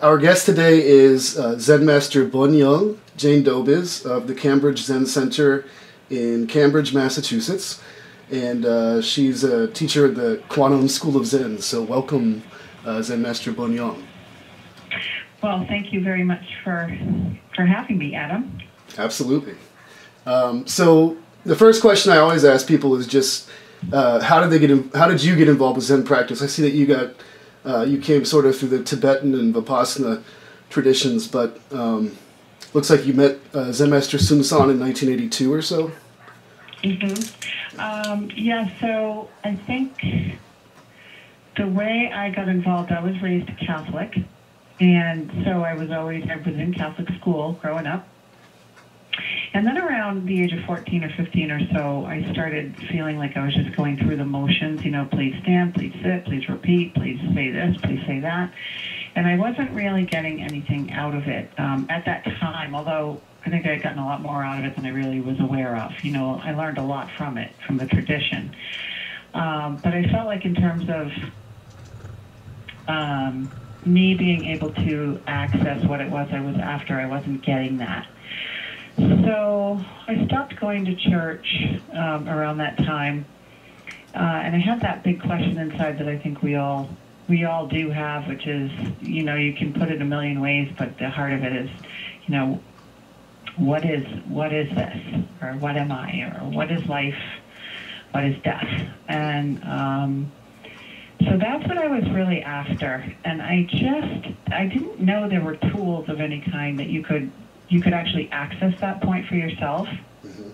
Our guest today is uh, Zen Master Bon Yeon, Jane Dobisz of the Cambridge Zen Center in Cambridge, Massachusetts. And uh, she's a teacher at the Quantum School of Zen. So, welcome, uh, Zen Master Bon Yeon. Well, thank you very much for, for having me, Adam. Absolutely. Um, so, the first question I always ask people is just uh, how did they get in, how did you get involved with Zen practice? I see that you got uh, you came sort of through the Tibetan and Vipassana traditions, but um, looks like you met uh, Zen Master Seung Sahn in 1982 or so. Mm-hmm. Um, yeah, so I think the way I got involved, I was raised Catholic, and so I was always I was in Catholic school growing up. And then around the age of 14 or 15 or so, I started feeling like I was just going through the motions, you know, please stand, please sit, please repeat, please say this, please say that. And I wasn't really getting anything out of it um, at that time, although I think I had gotten a lot more out of it than I really was aware of. You know, I learned a lot from it, from the tradition. Um, but I felt like in terms of um, me being able to access what it was I was after, I wasn't getting that. So I stopped going to church um, around that time, uh, and I had that big question inside that I think we all we all do have, which is you know you can put it a million ways, but the heart of it is, you know, what is what is this, or what am I, or what is life, what is death, and um, so that's what I was really after, and I just I didn't know there were tools of any kind that you could you could actually access that point for yourself. Mm-hmm.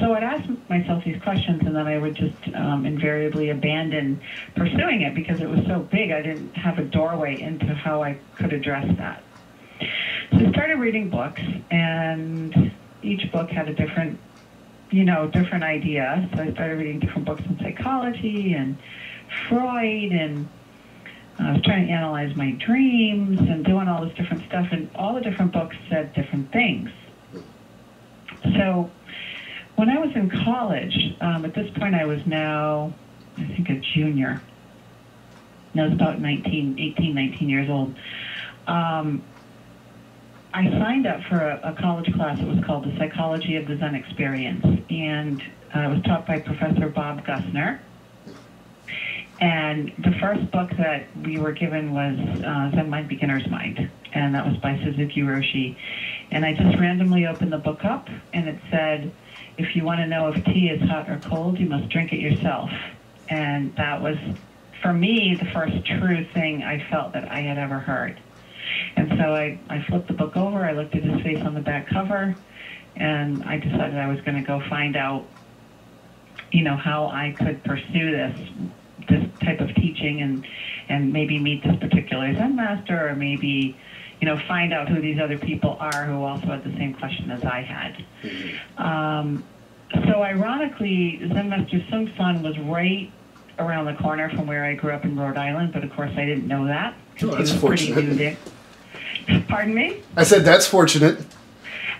So I'd ask myself these questions, and then I would just um, invariably abandon pursuing it because it was so big. I didn't have a doorway into how I could address that. So I started reading books, and each book had a different, you know, different idea. So I started reading different books on psychology and Freud and I was trying to analyze my dreams and doing all this different stuff, and all the different books said different things. So when I was in college, um, at this point I was now, I think, a junior. I was about 19, 18, 19 years old. Um, I signed up for a, a, college class. It was called The Psychology of the Zen Experience, and uh, it was taught by Professor Bob Gussner and the first book that we were given was uh, Zen Mind Beginner's Mind, and that was by Suzuki Roshi. And I just randomly opened the book up, and it said, if you want to know if tea is hot or cold, you must drink it yourself. And that was, for me, the first true thing I felt that I had ever heard. And so I, I flipped the book over, I looked at his face on the back cover, and I decided I was going to go find out, you know, how I could pursue this this type of teaching and and maybe meet this particular Zen master or maybe you know find out who these other people are who also had the same question as I had. Mm-hmm. Um, so ironically, Zen Master Seung Sahn was right around the corner from where I grew up in Rhode Island, but of course I didn't know that. Oh, that's fortunate. Pardon me? I said that's fortunate.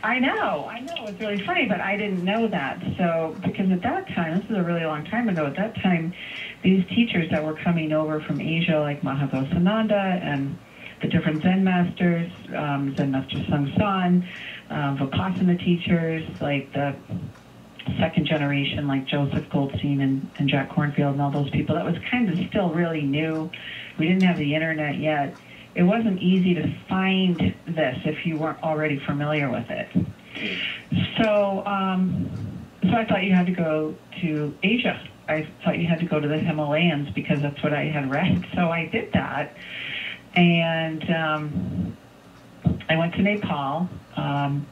I know, I know. It's really funny, but I didn't know that. So, because at that time, this is a really long time ago, at that time, these teachers that were coming over from Asia, like Maha Ghosananda and the different Zen masters, um, Zen Master Seung Sahn, uh, Vipassana teachers, like the second generation, like Joseph Goldstein and, and Jack Kornfield and all those people, that was kind of still really new. We didn't have the internet yet it wasn't easy to find this if you weren't already familiar with it. So, um, so I thought you had to go to Asia. I thought you had to go to the Himalayas because that's what I had read. So I did that, and um, I went to Nepal. Um,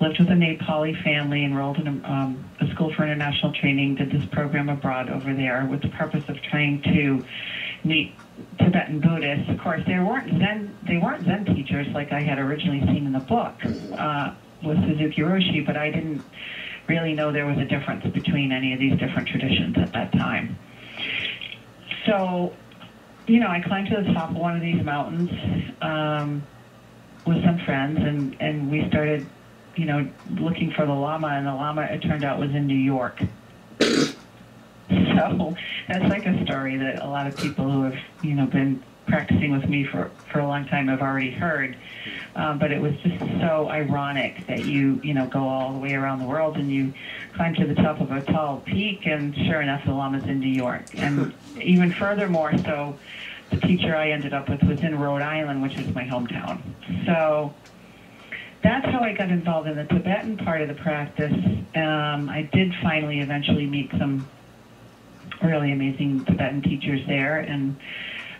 lived with a Nepali family, enrolled in a, um, a school for international training, did this program abroad over there with the purpose of trying to meet Tibetan Buddhists. Of course, they weren't Zen. They weren't Zen teachers like I had originally seen in the book uh, with Suzuki Roshi, but I didn't really know there was a difference between any of these different traditions at that time. So, you know, I climbed to the top of one of these mountains um, with some friends, and and we started, you know, looking for the llama, and the llama, it turned out was in New York. So that's like a story that a lot of people who have, you know, been practicing with me for, for a long time have already heard. Um, but it was just so ironic that you, you know, go all the way around the world and you climb to the top of a tall peak, and sure enough, the Lama's in New York. And even furthermore, so the teacher I ended up with was in Rhode Island, which is my hometown. So that's how I got involved in the Tibetan part of the practice. Um, I did finally eventually meet some really amazing Tibetan teachers there, and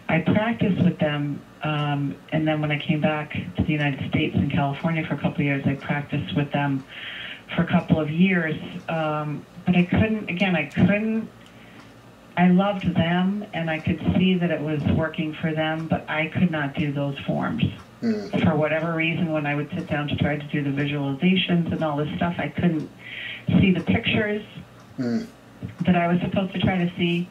I practiced with them. Um, and then when I came back to the United States in California for a couple of years, I practiced with them for a couple of years. Um, but I couldn't, again, I couldn't. I loved them, and I could see that it was working for them, but I could not do those forms. Mm. For whatever reason, when I would sit down to try to do the visualizations and all this stuff, I couldn't see the pictures mm. that I was supposed to try to see.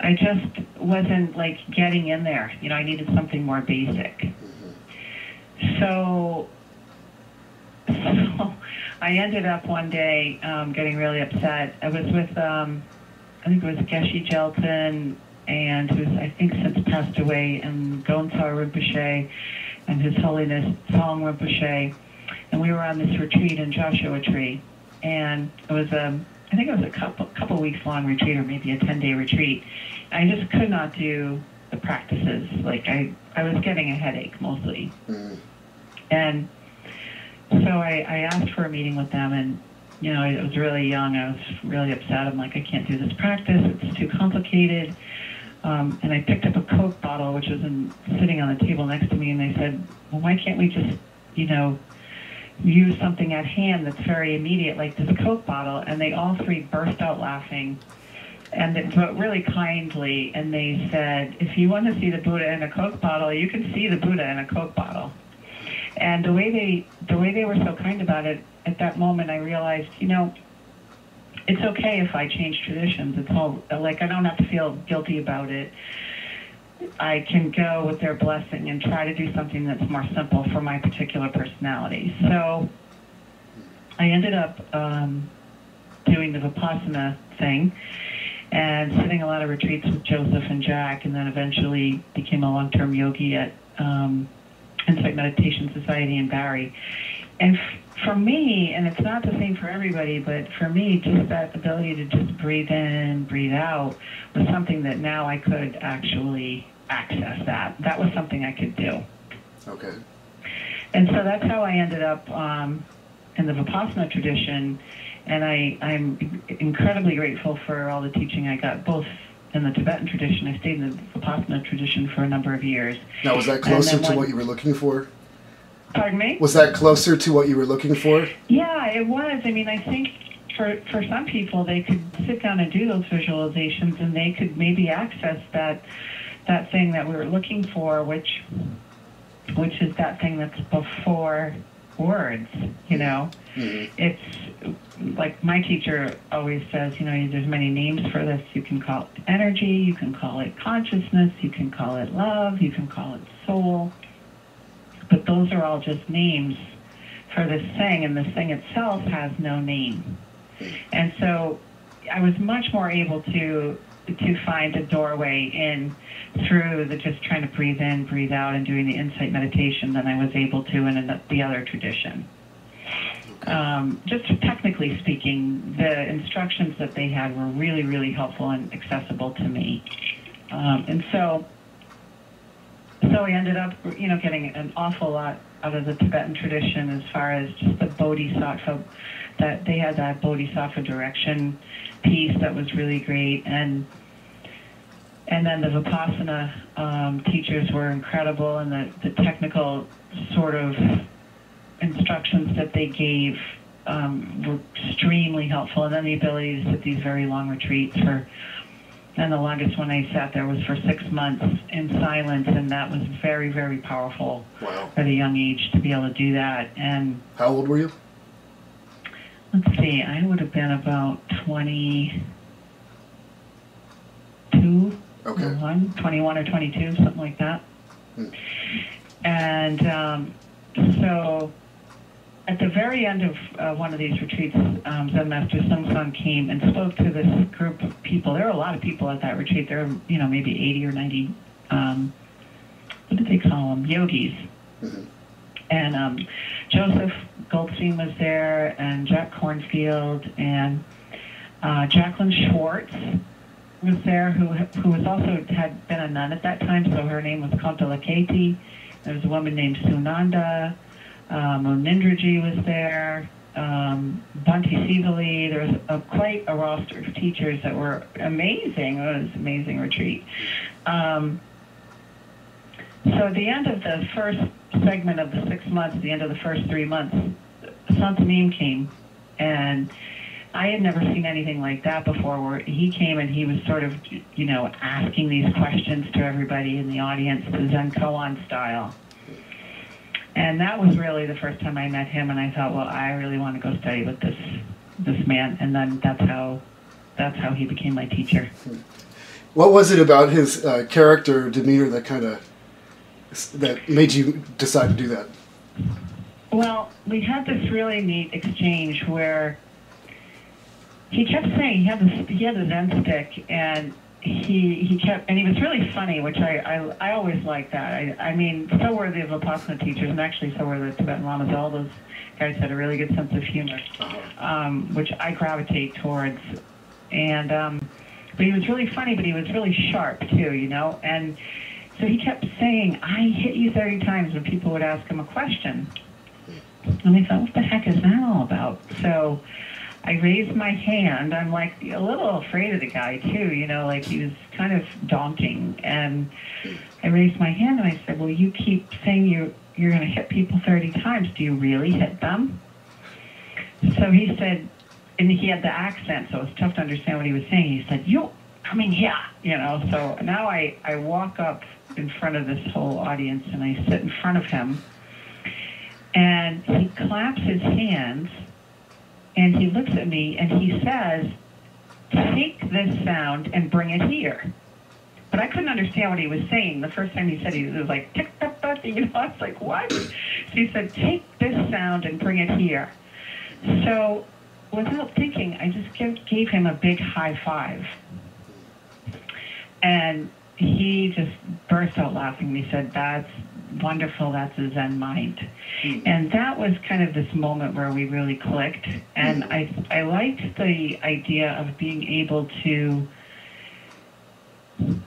I just wasn't like getting in there. You know, I needed something more basic. Mm-hmm. So, so I ended up one day um, getting really upset. I was with, um, I think it was Geshe Gyeltsen, and who's I think since passed away, and Gonsar Rinpoche, and His Holiness Zong Rinpoche, and we were on this retreat in Joshua Tree, and it was a, um, I think it was a couple couple weeks long retreat or maybe a ten day retreat. I just could not do the practices. Like I, I was getting a headache mostly, mm-hmm. and so I, I asked for a meeting with them, and you know I was really young. I was really upset. I'm like, I can't do this practice. It's too complicated. Um, and I picked up a Coke bottle, which was in, sitting on the table next to me, and they said, "Well, why can't we just, you know, use something at hand that's very immediate, like this Coke bottle?" And they all three burst out laughing, and it, but really kindly, and they said, "If you want to see the Buddha in a Coke bottle, you can see the Buddha in a Coke bottle." And the way they the way they were so kind about it at that moment, I realized, you know, it's okay if I change traditions. It's all like I don't have to feel guilty about it. I can go with their blessing and try to do something that's more simple for my particular personality. So I ended up um, doing the Vipassana thing and sitting a lot of retreats with Joseph and Jack, and then eventually became a long-term yogi at um, Insight Meditation Society in Barre. And for me, and it's not the same for everybody, but for me, just that ability to just breathe in, breathe out was something that now I could actually access that. That was something I could do. Okay. And so that's how I ended up um, in the Vipassana tradition. And I, I'm incredibly grateful for all the teaching I got, both in the Tibetan tradition. I stayed in the Vipassana tradition for a number of years. Now, was that closer to what you were looking for? Pardon me? Was that closer to what you were looking for? Yeah, it was. I mean, I think for for some people, they could sit down and do those visualizations, and they could maybe access that that thing that we were looking for, which which is that thing that's before words. You know, mm-hmm. it's like my teacher always says. You know, there's many names for this. You can call it energy. You can call it consciousness. You can call it love. You can call it soul but those are all just names for this thing, and the thing itself has no name. And so I was much more able to to find a doorway in through the just trying to breathe in, breathe out, and doing the insight meditation than I was able to in the other tradition. Um, just technically speaking, the instructions that they had were really, really helpful and accessible to me. Um, and so so we ended up, you know, getting an awful lot out of the Tibetan tradition as far as just the bodhisattva, that they had that bodhisattva direction piece that was really great, and and then the vipassana um, teachers were incredible, and the, the technical sort of instructions that they gave um, were extremely helpful, and then the ability to sit these very long retreats for and the longest one I sat there was for six months in silence, and that was very, very powerful wow. at a young age to be able to do that. And how old were you? Let's see, I would have been about 22, okay. 21, 21 or 22, something like that. Hmm. And um, so at the very end of uh, one of these retreats, um, Zen Master Seung came and spoke to this group of people. There were a lot of people at that retreat. There were, you know, maybe 80 or 90 um, what did they call them? Yogis. Mm-hmm. And um, Joseph Goldstein was there, and Jack Kornfield, and uh, Jacqueline Schwartz was there, who who was also had been a nun at that time, so her name was Kontalaketi. There was a woman named Sunanda. Um, Munindraji was there. Um, Bhante Sivali. There was a, quite a roster of teachers that were amazing. It was an amazing retreat. Um, so at the end of the first segment of the six months, at the end of the first three months, Soen Sa Nim came, and I had never seen anything like that before. Where he came and he was sort of, you know, asking these questions to everybody in the audience, the Zen koan style. And that was really the first time I met him, and I thought, well, I really want to go study with this this man. And then that's how that's how he became my teacher. What was it about his uh, character, demeanor that kind of that made you decide to do that? Well, we had this really neat exchange where he kept saying he had this he had a Zen stick and he he kept and he was really funny, which I I, I always like that. I I mean, so were the Vipassana teachers, and actually so were the Tibetan Lamas. All those guys had a really good sense of humor, um, which I gravitate towards. And um, but he was really funny, but he was really sharp too, you know. And so he kept saying, "I hit you 30 times" when people would ask him a question. And I thought, what the heck is that all about? So I raised my hand. I'm like a little afraid of the guy too, you know, like he was kind of daunting. And I raised my hand and I said, "Well, you keep saying you you're going to hit people 30 times. Do you really hit them?" So he said, and he had the accent, so it was tough to understand what he was saying. He said, "You coming here," you know. So now I I walk up in front of this whole audience and I sit in front of him, and he claps his hands and he looks at me and he says, Take this sound and bring it here. But I couldn't understand what he was saying. The first time he said it, it was like, tick, tick, tick, you know, I was like, what? So he said, take this sound and bring it here. So without thinking, I just gave him a big high five. And he just burst out laughing. He said, that's wonderful, that's a Zen mind. Mm-hmm. And that was kind of this moment where we really clicked. And mm-hmm. I, I liked the idea of being able to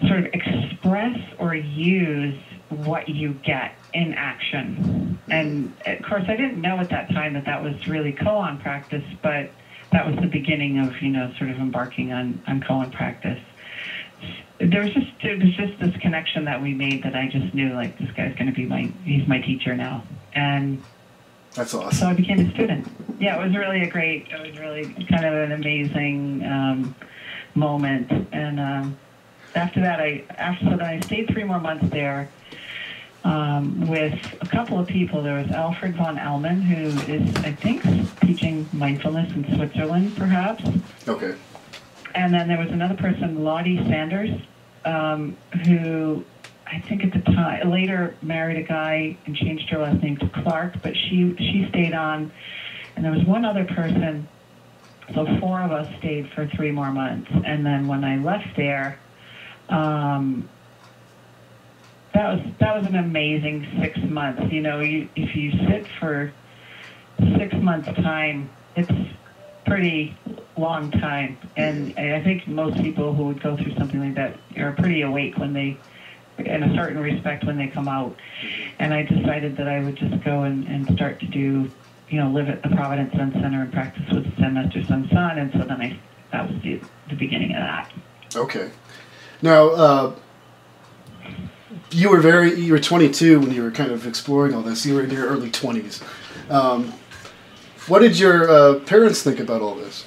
sort of express or use what you get in action. And of course, I didn't know at that time that that was really koan practice, but that was the beginning of, you know, sort of embarking on, on koan practice there was just it was just this connection that we made that I just knew like this guy's going to be my he's my teacher now, and that's awesome. So I became a student. Yeah, it was really a great. It was really kind of an amazing um, moment, and um, after that, I after that I stayed three more months there. Um, with a couple of people. There was Alfred von Ellman, who is, I think, teaching mindfulness in Switzerland, perhaps. Okay. And then there was another person, Lottie Sanders, um, who I think at the time later married a guy and changed her last name to Clark, but she she stayed on, and there was one other person. So four of us stayed for three more months, and then when I left there, um, that was that was an amazing six months. You know, you, if you sit for six months time, it's pretty long time. And I think most people who would go through something like that are pretty awake when they, in a certain respect, when they come out. And I decided that I would just go and, and start to do, you know, live at the Providence Zen Center and practice with Zen Master Seung Sahn. And so then I, that was the, the beginning of that. Okay. Now, uh, you were very, you were 22 when you were kind of exploring all this. You were in your early 20s. Um, what did your uh, parents think about all this?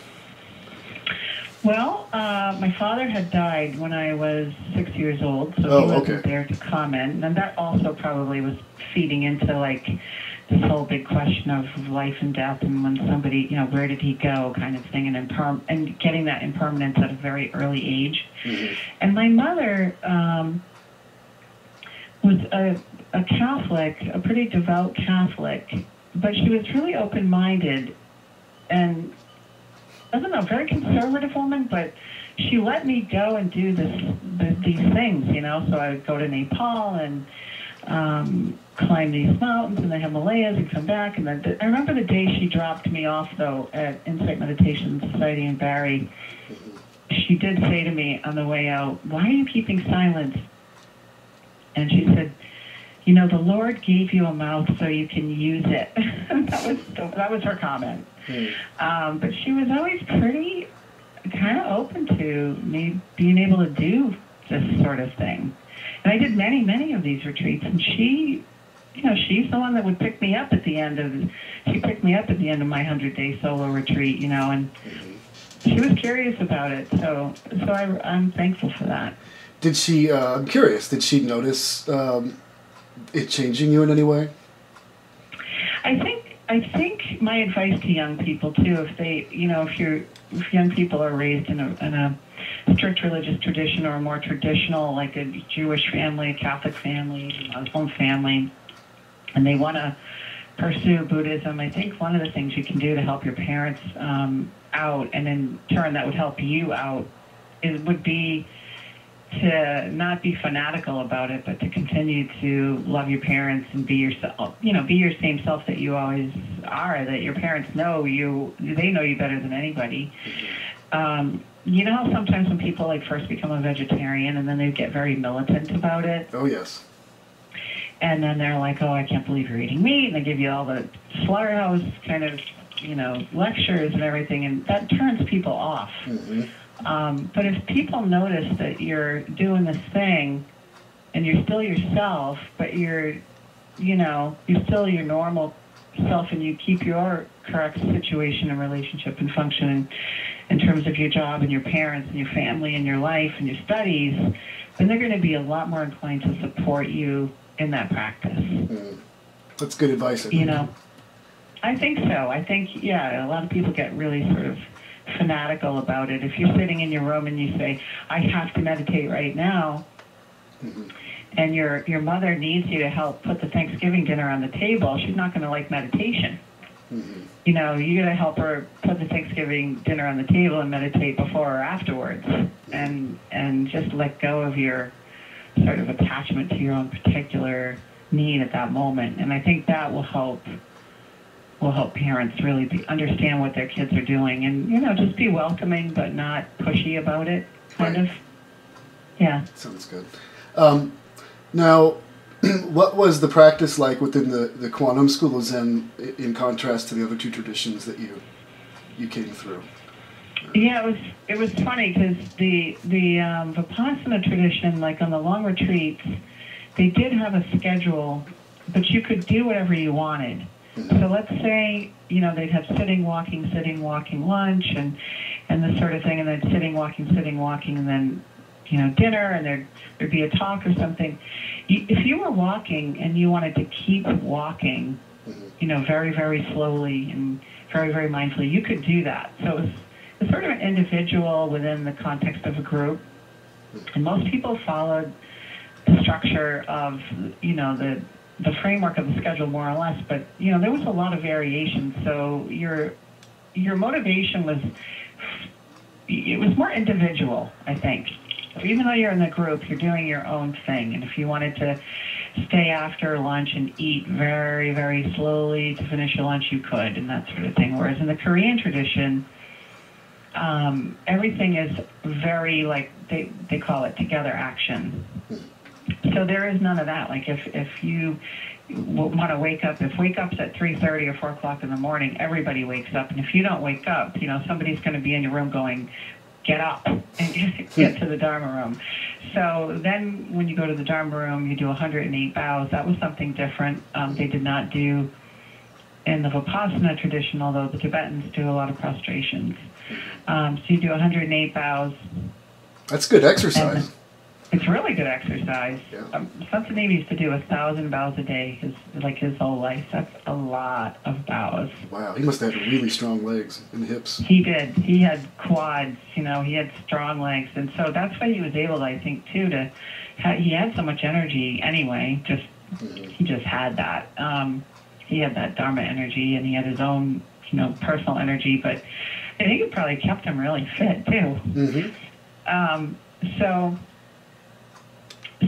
Well, uh, my father had died when I was six years old, so oh, he wasn't okay. there to comment. And that also probably was feeding into like this whole big question of life and death, and when somebody, you know, where did he go, kind of thing, and imperm- and getting that impermanence at a very early age. Mm-hmm. And my mother um, was a, a Catholic, a pretty devout Catholic, but she was really open-minded and I don't know, very conservative woman, but she let me go and do this, the, these things, you know. So I would go to Nepal and um, climb these mountains in the Himalayas and come back. And then I remember the day she dropped me off though at Insight Meditation Society in Barre. She did say to me on the way out, "Why are you keeping silence?" And she said, "You know, the Lord gave you a mouth so you can use it." that was that was her comment. Hmm. Um, but she was always pretty kind of open to me being able to do this sort of thing. And I did many, many of these retreats, and she, you know, she's the one that would pick me up at the end of. She picked me up at the end of my hundred day solo retreat, you know, and she was curious about it. So, so I, I'm thankful for that. Did she? Uh, I'm curious. Did she notice um, it changing you in any way? I think I think my advice to young people too, if they, you know, if you're if young people are raised in a, in a strict religious tradition or a more traditional, like a Jewish family, a Catholic family, a Muslim family, and they want to pursue Buddhism, I think one of the things you can do to help your parents um, out, and in turn that would help you out, is would be to not be fanatical about it, but to continue to love your parents and be yourself. You know, be your same self that you always are. That your parents know you. They know you better than anybody. Um, you know sometimes when people like first become a vegetarian and then they get very militant about it. Oh yes. And then they're like, "Oh, I can't believe you're eating meat," and they give you all the slaughterhouse kind of, you know, lectures and everything, and that turns people off. Mm-hmm. Um, but if people notice that you're doing this thing, and you're still yourself, but you're, you know, you're still your normal self, and you keep your correct situation and relationship and function in terms of your job and your parents and your family and your life and your studies, then they're going to be a lot more inclined to support you in that practice. Mm. That's good advice. You know, I think so. I think, yeah, a lot of people get really sort of fanatical about it. If you're sitting in your room and you say, I have to meditate right now, mm-hmm. and your, your mother needs you to help put the Thanksgiving dinner on the table, she's not going to like meditation. Mm-hmm. You know, you got to help her put the Thanksgiving dinner on the table and meditate before or afterwards, and and just let go of your sort of attachment to your own particular need at that moment. And I think that will help will help parents really be, understand what their kids are doing, and you know, just be welcoming but not pushy about it, kind right. of. Yeah. Sounds good. Um, now, what was the practice like within the, the quantum school of Zen in contrast to the other two traditions that you you came through? Yeah, it was it was funny because the the um, Vipassana tradition, like on the long retreats, they did have a schedule, but you could do whatever you wanted. Mm-hmm. So let's say you know they'd have sitting, walking, sitting, walking, lunch, and and this sort of thing, and then sitting, walking, sitting, walking, and then you know dinner, and there'd there'd be a talk or something if you were walking and you wanted to keep walking, mm-hmm. you know, very, very slowly and very, very mindfully, you could do that. So it was, it was sort of an individual within the context of a group. And most people followed the structure of, you know, the the framework of the schedule more or less, but you know, there was a lot of variation. So your your motivation was it was more individual, I think. Even though you're in the group, you're doing your own thing. And if you wanted to stay after lunch and eat very, very slowly to finish your lunch, you could, and that sort of thing. Whereas in the Korean tradition, um, everything is very like they they call it together action. So there is none of that. Like if if you want to wake up, if wake up's at three thirty or four o'clock in the morning, everybody wakes up, and if you don't wake up, you know somebody's going to be in your room going, get up and get to the Dharma room. So then when you go to the Dharma room, you do 108 bows. That was something different. Um, they did not do in the Vipassana tradition, although the Tibetans do a lot of prostrations. Um, so you do 108 bows. That's good exercise. It's really good exercise. Yeah. Um, Soen Sa Nim used to do a thousand bows a day, his like his whole life. That's a lot of bows. Wow, he must have really strong legs and hips. He did. He had quads. You know, he had strong legs, and so that's why he was able, I think, too, to. Ha- he had so much energy anyway. Just mm-hmm. he just had that. Um, he had that dharma energy, and he had his own, you know, personal energy. But I think it probably kept him really fit too. Mm-hmm. Um, so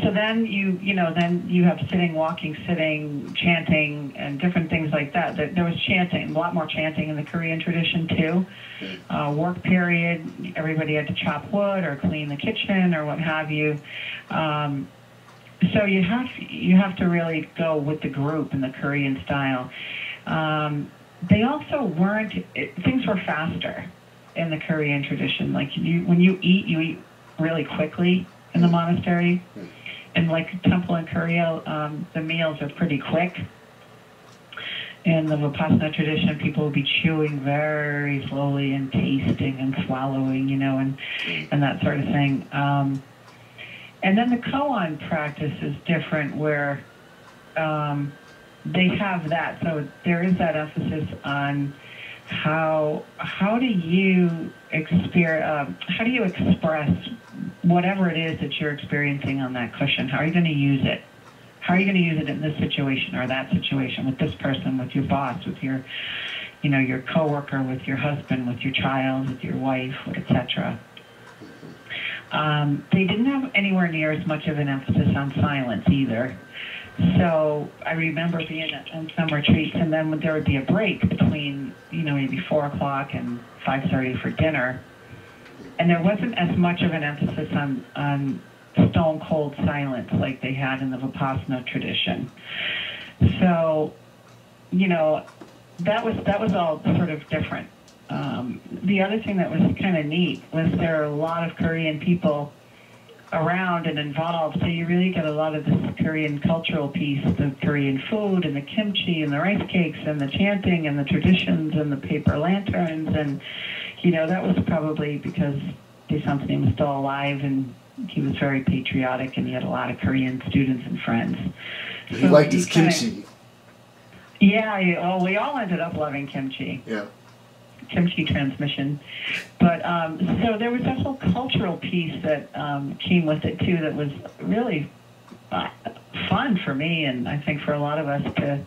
so then you you know then you have sitting, walking, sitting, chanting, and different things like that. There, was chanting, a lot more chanting in the Korean tradition too. Uh, work period, everybody had to chop wood or clean the kitchen or what have you. Um, so you have you have to really go with the group in the Korean style. Um, they also weren't it, things were faster in the Korean tradition. Like you, when you eat, you eat really quickly in the monastery. And like temple in Korea, um, the meals are pretty quick. In the Vipassana tradition, people will be chewing very slowly and tasting and swallowing, you know, and and that sort of thing. Um, and then the koan practice is different, where um, they have that. So there is that emphasis on how how do you experience um, how do you express whatever it is that you're experiencing on that cushion how are you going to use it? How are you going to use it in this situation or that situation with this person with your boss with your you know your coworker with your husband with your child with your wife etc um, they didn't have anywhere near as much of an emphasis on silence either. So I remember being in some retreats, and then there would be a break between, you know, maybe four o'clock and five thirty for dinner, and there wasn't as much of an emphasis on on stone cold silence like they had in the Vipassana tradition. So, you know, that was that was all sort of different. Um, the other thing that was kind of neat was there are a lot of Korean people around and involved. So you really get a lot of this Korean cultural piece, the Korean food and the kimchi and the rice cakes and the chanting and the traditions and the paper lanterns. And, you know, that was probably because Dae Soen Sa Nim was still alive and he was very patriotic and he had a lot of Korean students and friends. He so liked his kinda, kimchi. Yeah, well, we all ended up loving kimchi. Yeah kimchi transmission. But um, so there was that whole cultural piece that um, came with it too that was really uh, fun for me and I think for a lot of us to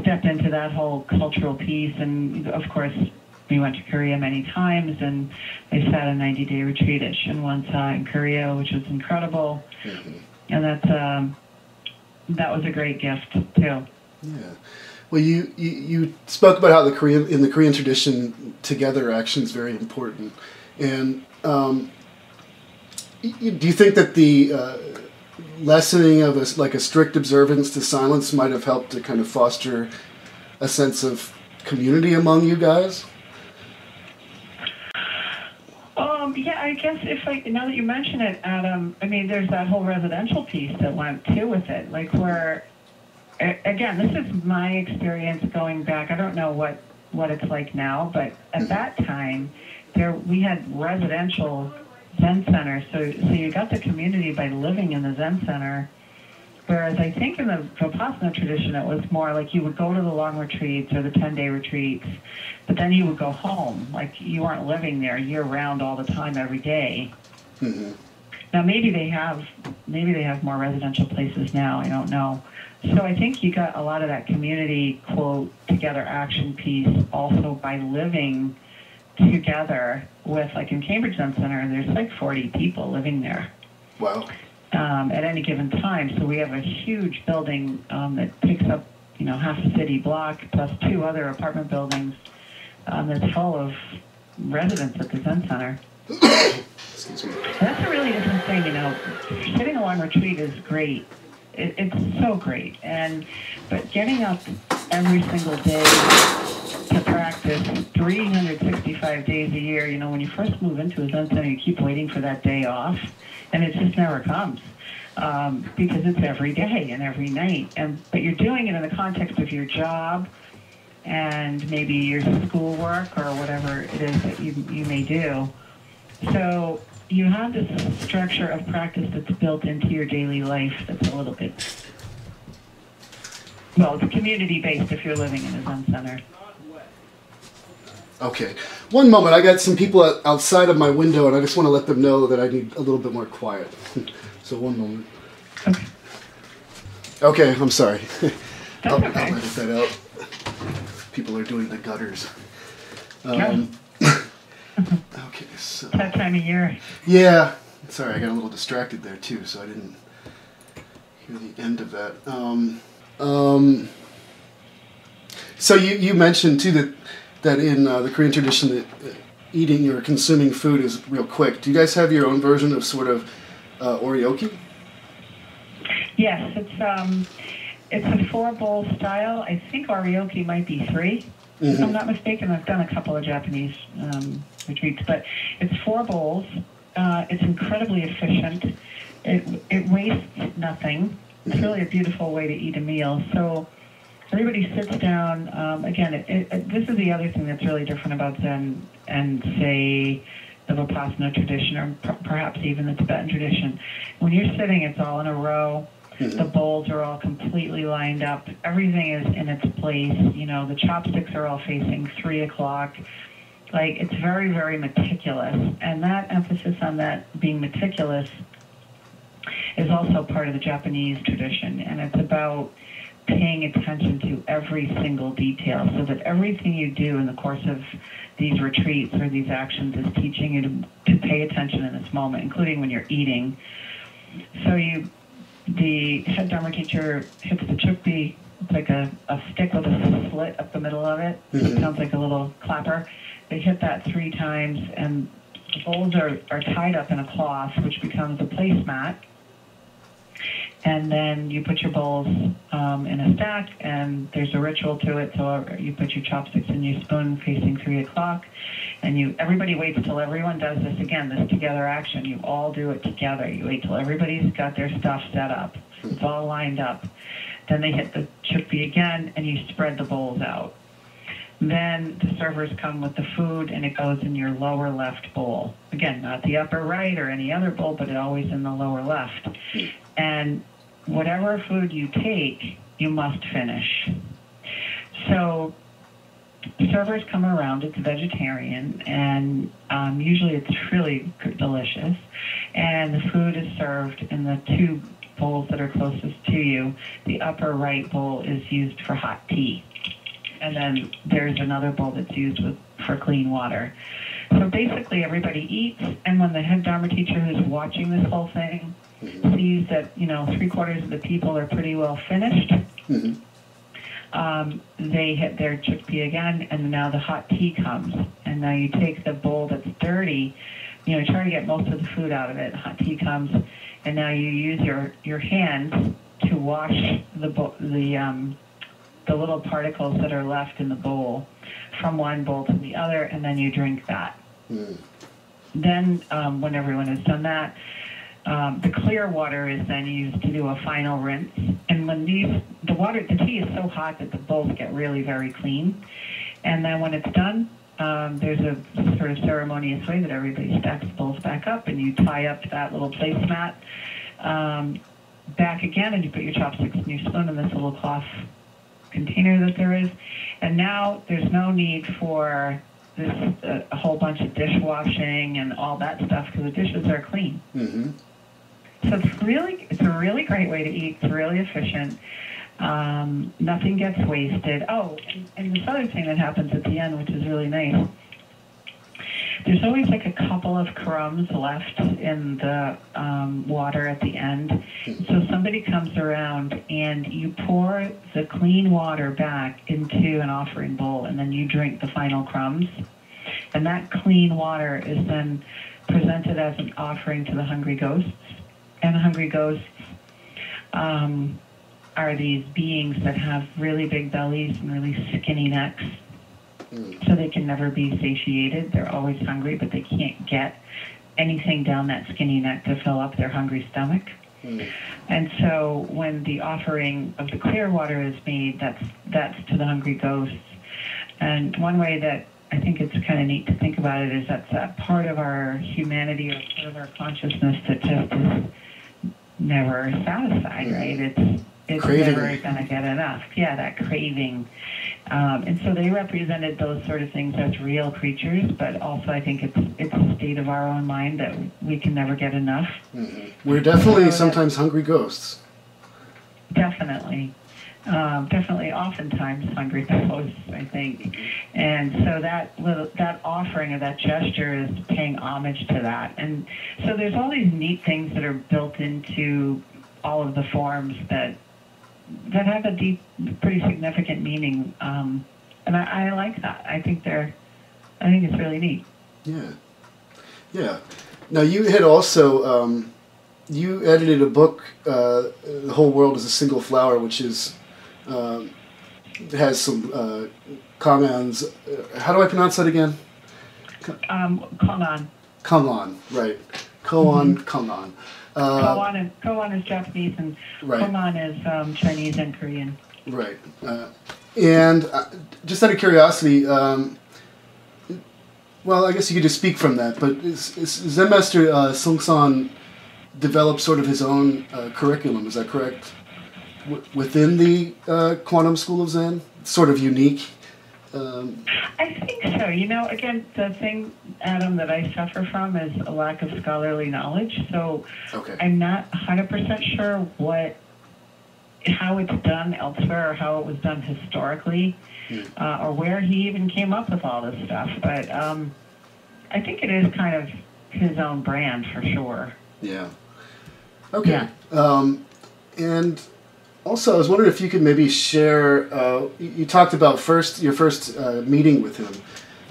step into that whole cultural piece. And of course, we went to Korea many times and I sat a 90 day retreat at Shinwonsa in Korea, which was incredible. Mm-hmm. And that's, um, that was a great gift too. Yeah. Well, you, you, you spoke about how the Korean in the Korean tradition, together action is very important, and um, do you think that the uh, lessening of a, like a strict observance to silence might have helped to kind of foster a sense of community among you guys? Um, yeah, I guess if I now that you mention it, Adam, I mean, there's that whole residential piece that went too with it, like where again, this is my experience going back. I don't know what what it's like now, but at that time, there we had residential Zen centers. So so you got the community by living in the Zen center. Whereas I think in the Vipassana tradition, it was more like you would go to the long retreats or the 10 day retreats, but then you would go home. Like you weren't living there year round all the time every day. Mm-hmm. Now maybe they have maybe they have more residential places now. I don't know. So I think you got a lot of that community quote together action piece also by living together with like in Cambridge Zen Center there's like 40 people living there. Wow. Um, at any given time. So we have a huge building um, that takes up you know half a city block plus two other apartment buildings um, that's full of residents at the Zen Center. Excuse me. That's a really different thing, you know. Sitting along retreat is great it, it's so great. And but getting up every single day to practice 365 days a year, you know, when you first move into a Zen center, you keep waiting for that day off, and it just never comes. Um, because it's every day and every night, and but you're doing it in the context of your job, and maybe your schoolwork or whatever it is that you you may do. So you have this structure of practice that's built into your daily life that's a little bit well it's community based if you're living in a zen center okay. One moment. I got some people outside of my window and i just want to let them know that i need a little bit more quiet. So one moment. Okay. Okay i'm sorry. I'll, okay. I'll edit that out. People are doing the gutters. Um, Okay, so. That time of year. Yeah, Sorry, I got a little distracted there too, so I didn't hear the end of that. Um, um, so you, you mentioned too that that in uh, the Korean tradition that uh, eating or consuming food is real quick. Do you guys have your own version of sort of uh, oryoki? Yes, it's um, it's a four bowl style. I think oryoki might be 3 mm-hmm. If I'm not mistaken, I've done a couple of Japanese um, retreats, but it's four bowls. Uh, it's incredibly efficient. It it wastes nothing. It's mm-hmm. really a beautiful way to eat a meal. So everybody sits down. Um, again, it, it, this is the other thing that's really different about Zen and say the Vipassana tradition, or p- perhaps even the Tibetan tradition. When you're sitting, it's all in a row. Mm-hmm. The bowls are all completely lined up. Everything is in its place. You know, the chopsticks are all facing three o'clock. Like it's very, very meticulous, and that emphasis on that being meticulous is also part of the Japanese tradition, and it's about paying attention to every single detail so that everything you do in the course of these retreats or these actions is teaching you to, to pay attention in this moment, including when you're eating. So you, the head Dharma teacher hits the chukpi, it's like a, a stick with a slit up the middle of it. Mm-hmm. It sounds like a little clapper. They hit that three times and the bowls are, are tied up in a cloth, which becomes a placemat and then you put your bowls um, in a stack, and there's a ritual to it. So you put your chopsticks and your spoon facing three o'clock, and you everybody waits till everyone does this again, this together action. You all do it together. You wait till everybody's got their stuff set up. It's all lined up. Then they hit the chukpi again, and you spread the bowls out. Then the servers come with the food, and it goes in your lower left bowl. Again, not the upper right or any other bowl, but it always in the lower left. And whatever food you take, you must finish. So servers come around, it's vegetarian, and um, usually it's really delicious. And the food is served in the two bowls that are closest to you. The upper right bowl is used for hot tea. And then there's another bowl that's used with, for clean water. So basically, everybody eats, and when the head Dharma teacher who's watching this whole thing sees that you know three quarters of the people are pretty well finished. Mm-hmm. Um, they hit their chukpi again, and now the hot tea comes, and now you take the bowl that's dirty, you know, try to get most of the food out of it. Hot tea comes, and now you use your your hands to wash the bo- the um, the little particles that are left in the bowl from one bowl to the other, and then you drink that. Mm. Then, um, when everyone has done that, um, the clear water is then used to do a final rinse. And when these, the water, the tea is so hot that the bowls get really very clean. And then when it's done, um, there's a sort of ceremonious way that everybody stacks the bowls back up and you tie up that little placemat um, back again and you put your chopsticks and your spoon in this little cloth container that there is. And now there's no need for this uh, a whole bunch of dishwashing and all that stuff because the dishes are clean. Mm-hmm. So it's really, it's a really great way to eat. It's really efficient. Um, nothing gets wasted. Oh, and, and this other thing that happens at the end, which is really nice. There's always like a couple of crumbs left in the um, water at the end. So somebody comes around and you pour the clean water back into an offering bowl and then you drink the final crumbs. And that clean water is then presented as an offering to the hungry ghosts and hungry ghosts um, are these beings that have really big bellies and really skinny necks. Mm. So they can never be satiated. They're always hungry, but they can't get anything down that skinny neck to fill up their hungry stomach. Mm. And so when the offering of the clear water is made, that's that's to the hungry ghosts. And one way that I think it's kind of neat to think about it is that's that part of our humanity or part of our consciousness that just is never satisfied, right? It's it's craving. never going to get enough. Yeah, that craving. Um, and so they represented those sort of things as real creatures, but also I think it's it's a state of our own mind that we can never get enough. Mm-hmm. We're definitely so sometimes hungry ghosts. Definitely, Um, definitely, oftentimes hungry ghosts, I think, and so that little that offering or that gesture is paying homage to that, and so there's all these neat things that are built into all of the forms that that have a deep, pretty significant meaning, um, and I, I like that. I think they're, I think it's really neat. Yeah, yeah. Now you had also um, you edited a book, uh, "The Whole World Is a Single Flower," which is um, has some uh, commands. Uh, how do I pronounce that again? Um, kong-an. kong-an, right? Koan, mm-hmm. kong-an. Uh, Koan, is, Koan is Japanese and right. kong-an is um, Chinese and Korean. Right. Uh, and uh, just out of curiosity, um, well, I guess you could just speak from that, but is, is Zen Master uh, Seung Sahn developed sort of his own uh, curriculum, is that correct? W- within the uh, Quantum School of Zen? Sort of unique? Um, I think so. You know, again, the thing, Adam, that I suffer from is a lack of scholarly knowledge. So okay. I'm not 100% sure what, how it's done elsewhere or how it was done historically, hmm. uh, or where he even came up with all this stuff. But um, I think it is kind of his own brand for sure. Yeah. Okay. Yeah. Um, and also, I was wondering if you could maybe share. Uh, you talked about first your first uh, meeting with him,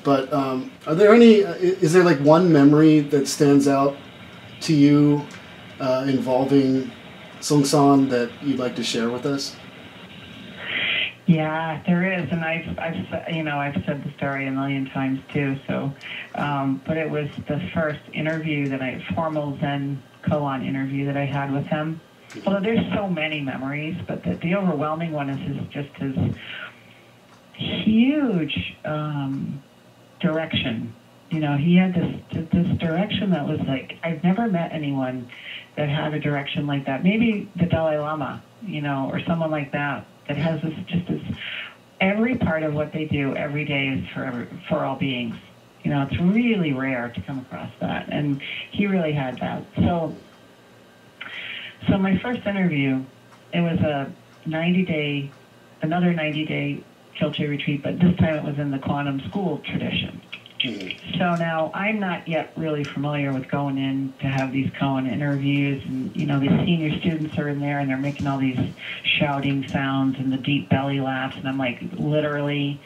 but um, are there any? Uh, is there like one memory that stands out to you uh, involving Seung Sahn that you'd like to share with us? Yeah, there is, and I've, I've, you know, I've said the story a million times too. So, um, but it was the first interview that I formal Zen koan interview that I had with him Although there's so many memories, but the, the overwhelming one is his, just his huge um, direction. You know, he had this this direction that was like I've never met anyone that had a direction like that. Maybe the Dalai Lama, you know, or someone like that that has this just this every part of what they do every day is for every, for all beings. You know, it's really rare to come across that, and he really had that. So so my first interview, it was a 90 day, another 90 day Kyol Che retreat, but this time it was in the quantum school tradition. Mm-hmm. So now I'm not yet really familiar with going in to have these koan interviews, and you know the senior students are in there and they're making all these shouting sounds and the deep belly laughs, and I'm like literally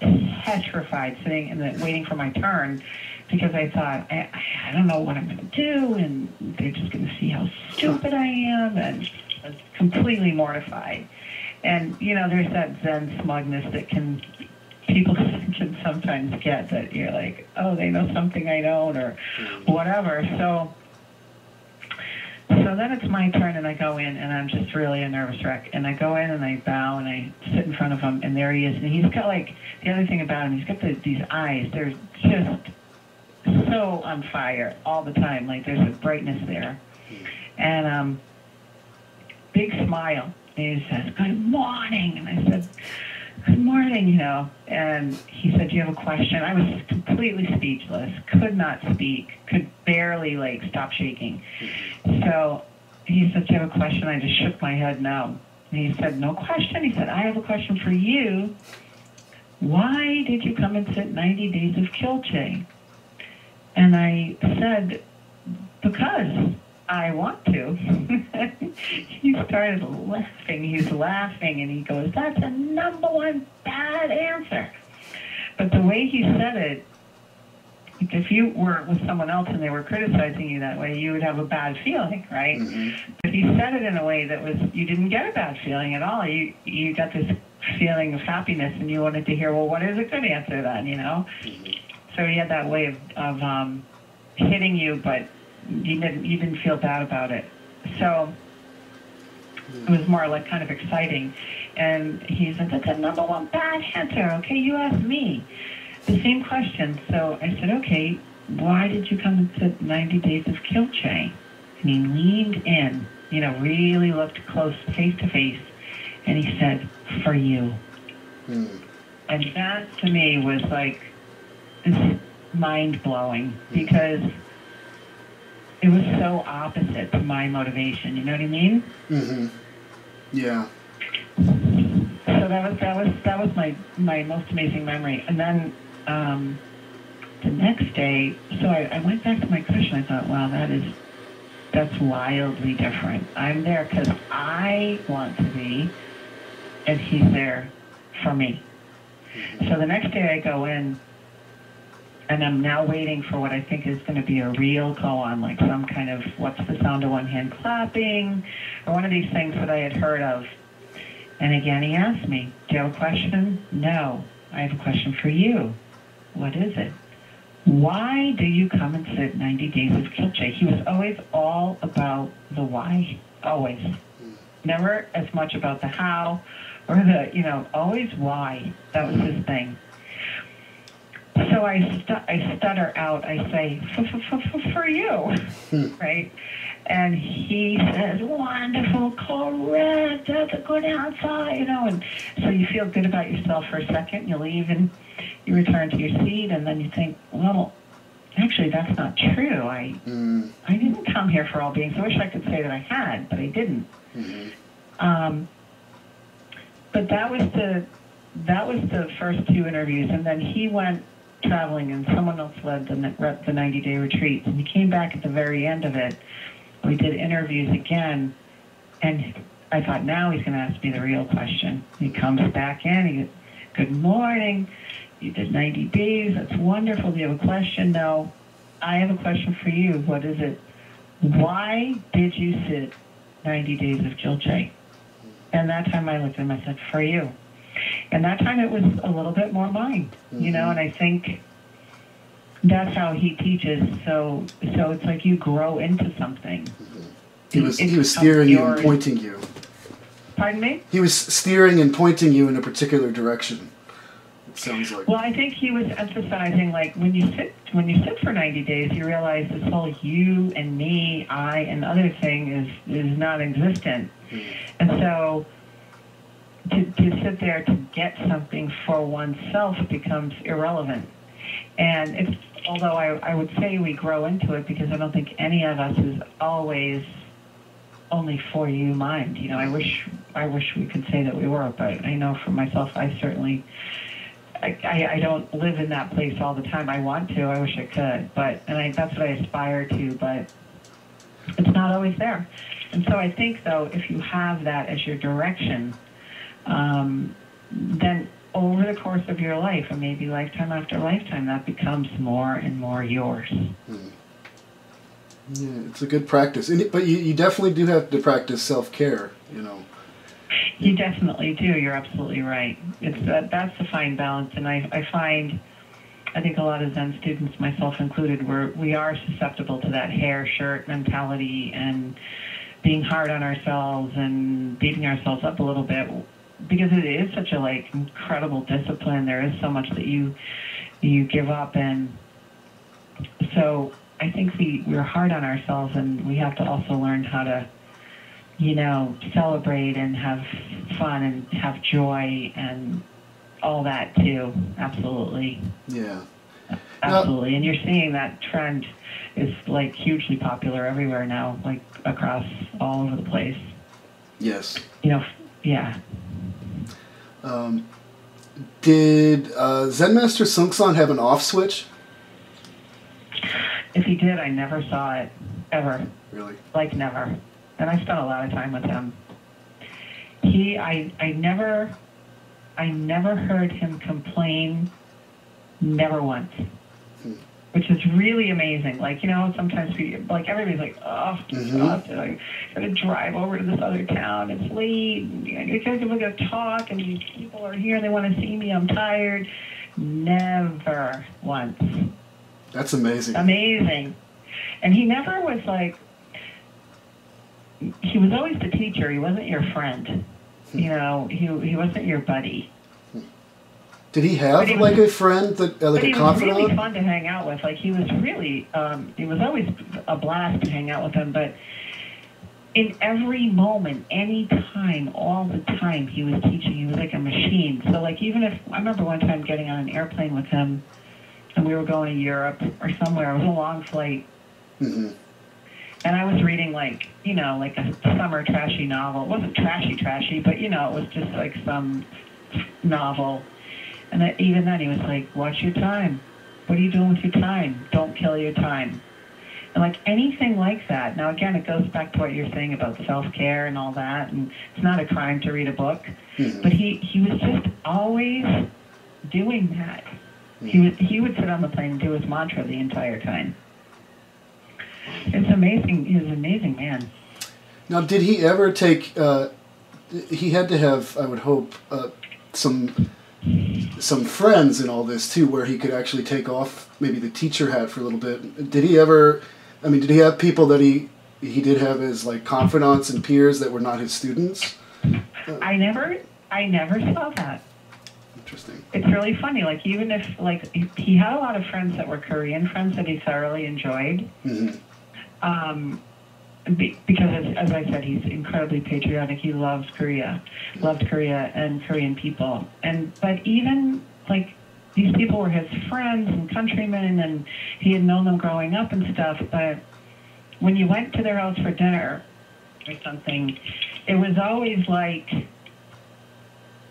petrified, sitting and waiting for my turn because I thought, I, I don't know what I'm going to do, and they're just going to see how stupid I am, and I was completely mortified. And, you know, there's that Zen smugness that can people can sometimes get that you're like, oh, they know something I don't, or mm-hmm. whatever. So, so then it's my turn, and I go in, and I'm just really a nervous wreck. And I go in, and I bow, and I sit in front of him, and there he is. And he's got like the other thing about him, he's got the, these eyes. They're just so on fire all the time. Like there's a brightness there. And um, big smile. And he says, Good morning. And I said, Good morning, you know. And he said, Do you have a question? I was completely speechless, could not speak, could barely like stop shaking. So he said, Do you have a question? I just shook my head no. And he said, No question. He said, I have a question for you. Why did you come and sit 90 days of Kyol Che? And I said, because I want to. he started laughing. He's laughing and he goes, that's a number one bad answer. But the way he said it, if you were with someone else and they were criticizing you that way, you would have a bad feeling, right? Mm-hmm. But he said it in a way that was you didn't get a bad feeling at all. You you got this feeling of happiness, and you wanted to hear, well, what is a good answer then? You know. Mm-hmm. So he had that way of, of um, hitting you, but you didn't you didn't feel bad about it. So it was more like kind of exciting. And he said, "That's a number one bad answer." Okay, you asked me the same question. So I said, "Okay, why did you come and sit 90 days of Kyol Che?" And he leaned in, you know, really looked close, face to face, and he said, "For you." Mm. And that to me was like mind blowing because it was so opposite to my motivation. You know what I mean? Mm-hmm. Yeah. So that was that was that was my my most amazing memory. And then um, the next day, so I, I went back to my cushion. I thought, wow, that is that's wildly different. I'm there because I want to be, and he's there for me. So the next day I go in, and I'm now waiting for what I think is going to be a real koan, like some kind of what's the sound of one hand clapping, or one of these things that I had heard of. And again, he asked me, Do you have a question? No. I have a question for you. What is it? Why do you come and sit 90 days of Kyol Che? He was always all about the why. Always. Never as much about the how or the, you know, always why. That was his thing. So I, stu- I stutter out, I say, for you, right? And he says, wonderful, correct, that's a good answer, you know. And so you feel good about yourself for a second, you leave and you return to your seat, and then you think, well, actually, that's not true. I, Mm. I didn't come here for all beings. I wish I could say that I had, but I didn't. Mhm. Um, but that was the that was the first two interviews, and then he went traveling, and someone else led the the 90 day retreat, and he came back at the very end of it. We did interviews again, and I thought now he's going to ask me the real question. He comes back in. He goes, "Good morning. You did 90 days. That's wonderful. Do you have a question? No. I have a question for you. What is it? Why did you sit 90 days of Kyol Che? And that time I looked at him, I said, for you. And that time it was a little bit more mine, you know, mm-hmm. and I think that's how he teaches. So, so it's like you grow into something. Mm-hmm. He was he was steering you and pointing you. Pardon me? He was steering and pointing you in a particular direction. It sounds like. Well, I think he was emphasizing like when you sit when you sit for 90 days, you realize this whole you and me, I and other thing is is non-existent, mm-hmm. and so to to sit there to get something for oneself becomes irrelevant. And it's although I I would say we grow into it because I don't think any of us is always only for you mind. You know, I wish I wish we could say that we were, but I know for myself, I certainly I, I, I don't live in that place all the time. I want to. I wish I could, but and I, that's what I aspire to. But it's not always there. And so I think though, if you have that as your direction, um, then over the course of your life, and maybe lifetime after lifetime, that becomes more and more yours. Yeah, it's a good practice. It, but you, you definitely do have to practice self care. You know. You definitely do. You're absolutely right. It's that that's the fine balance, and I I find. I think a lot of Zen students, myself included, we're, we are susceptible to that hair shirt mentality and being hard on ourselves and beating ourselves up a little bit because it is such a like incredible discipline. There is so much that you you give up, and so I think we we're hard on ourselves, and we have to also learn how to you know, celebrate and have fun and have joy and all that too. Absolutely. Yeah. Absolutely. and you're seeing that trend is like hugely popular everywhere now, like across all over the place. Yes. You know, yeah. Um, did uh, Zen Master Seung Sahn have an off switch? If he did, I never saw it ever. Really? Like never. And I spent a lot of time with him. He, I, I never, I never heard him complain, never once. Which is really amazing. Like, you know, sometimes we, like everybody's like, oh, Mhm. God, I gotta drive over to this other town. It's late. You guys are gonna talk, and these people are here. And they want to see me. I'm tired. Never once That's amazing. amazing. And he never was like, he was always the teacher. He wasn't your friend. You know, he, he wasn't your buddy. Did he have he like was- a friend that uh, like but a he was really fun to hang out with. Like, he was really, um, it was always a blast to hang out with him. But in every moment, any time, all the time, he was teaching. He was like a machine. So, like, even if, I remember one time getting on an airplane with him, and we were going to Europe or somewhere. It was a long flight. Mm-hmm. And I was reading like, you know, like a summer trashy novel. It wasn't trashy trashy, but you know, it was just like some novel. And that, even then, he was like, "Watch your time. What are you doing with your time? Don't kill your time." And like anything like that. Now, again, it goes back to what you're saying about self care and all that. And it's not a crime to read a book, Mhm. but he he was just always doing that. He would he would sit on the plane and do his mantra the entire time. It's amazing. He's an amazing man. Now, did he ever take? Uh, he had to have, I would hope, uh, some some friends in all this too, where he could actually take off maybe the teacher hat for a little bit. Did he ever? I mean, did he have people that he he did have as like confidants and peers that were not his students? I never I never saw that. Interesting. It's really funny. Like even if like he- had a lot of friends that were Korean friends that he thoroughly enjoyed. hmm um, be, because as, as I said, he's incredibly patriotic. He loves Korea, loved Korea and Korean people. And but even like these people were his friends and countrymen, and he had known them growing up and stuff. But when you went to their house for dinner or something, it was always like